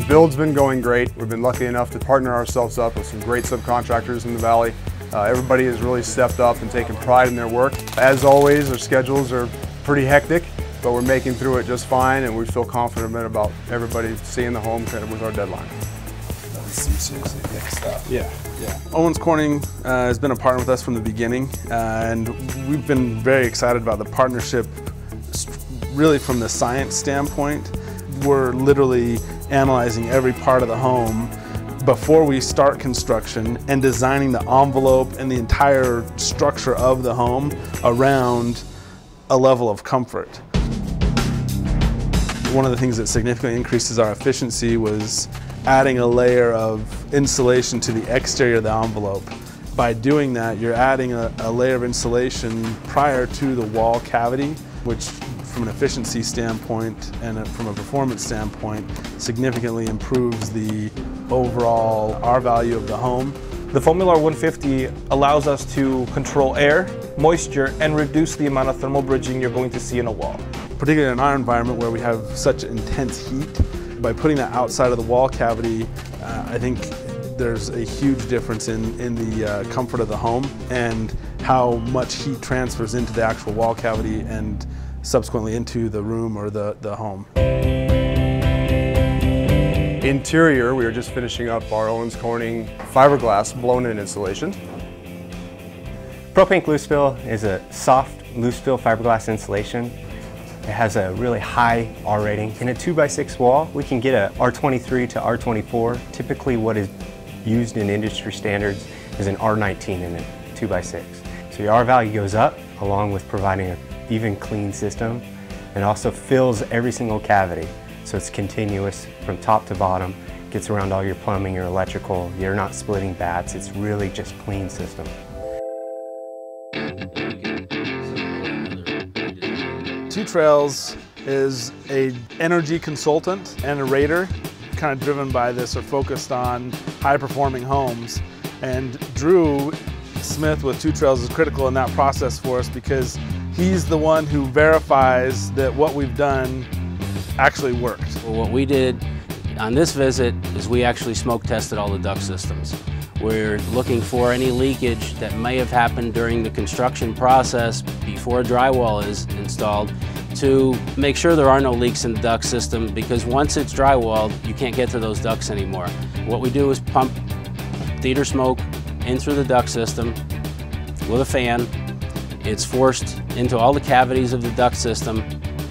build's been going great. We've been lucky enough to partner ourselves up with some great subcontractors in the valley. Uh, everybody has really stepped up and taken pride in their work. As always, our schedules are pretty hectic, but we're making through it just fine and we feel confident about everybody seeing the home with our deadline. Yeah, yeah. Owens Corning uh, has been a partner with us from the beginning, uh, and we've been very excited about the partnership really from the science standpoint. We're literally analyzing every part of the home before we start construction and designing the envelope and the entire structure of the home around a level of comfort. One of the things that significantly increases our efficiency was adding a layer of insulation to the exterior of the envelope. By doing that, you're adding a, a layer of insulation prior to the wall cavity, which from an efficiency standpoint and a, from a performance standpoint significantly improves the overall R value of the home. The Foamular 150 allows us to control air, moisture, and reduce the amount of thermal bridging you're going to see in a wall. Particularly in our environment where we have such intense heat, by putting that outside of the wall cavity, uh, I think there's a huge difference in, in the uh, comfort of the home and how much heat transfers into the actual wall cavity and subsequently into the room or the, the home. Interior, we are just finishing up our Owens Corning fiberglass blown-in insulation. ProPink Loose Fill is a soft loose fill fiberglass insulation it has a really high R rating. In a 2x6 wall, we can get a R23 to R24. Typically what is used in industry standards is an R19 in a 2x6. So your R value goes up along with providing an even clean system and also fills every single cavity. So it's continuous from top to bottom, gets around all your plumbing, your electrical, you're not splitting batts, it's really just clean system. Two Trails is a energy consultant and a rater, kind of driven by this or focused on high performing homes. And Drew Smith with Two Trails is critical in that process for us because he's the one who verifies that what we've done actually worked. Well, what we did on this visit is we actually smoke tested all the duct systems. We're looking for any leakage that may have happened during the construction process before drywall is installed to make sure there are no leaks in the duct system because once it's drywalled, you can't get to those ducts anymore. What we do is pump theater smoke in through the duct system with a fan. It's forced into all the cavities of the duct system.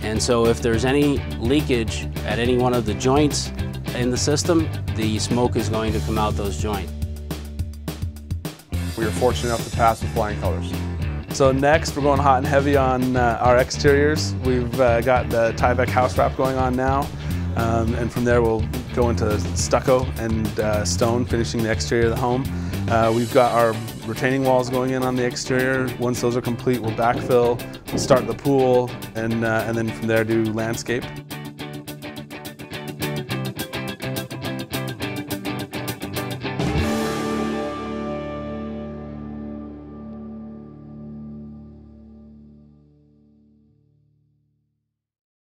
And so if there's any leakage at any one of the joints in the system, the smoke is going to come out those joints. We were fortunate enough to pass with flying colors. So next we're going hot and heavy on uh, our exteriors. We've uh, got the Tyvek house wrap going on now. Um, and from there we'll go into stucco and uh, stone, finishing the exterior of the home. Uh, we've got our retaining walls going in on the exterior. Once those are complete, we'll backfill, start the pool, and, uh, and then from there do landscape.